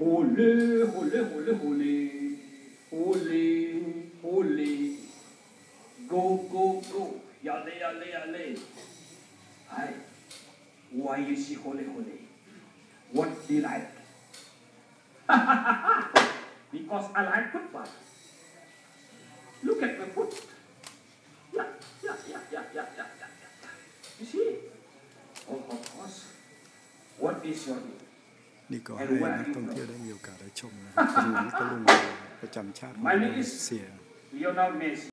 Olé, olé, olé, olé. Olé, olé. Go, go, go. Yale, yale, yale. Hi. Why you see holy, holy? What do you like? because I like football. Look at my foot. Yeah, yeah, yeah, yeah, yeah, yeah, yeah. You see? Oh, oh. đi có hai nước tông thiêu đã nhiều cả đã trồng dù có luôn có chăm chát mà xỉa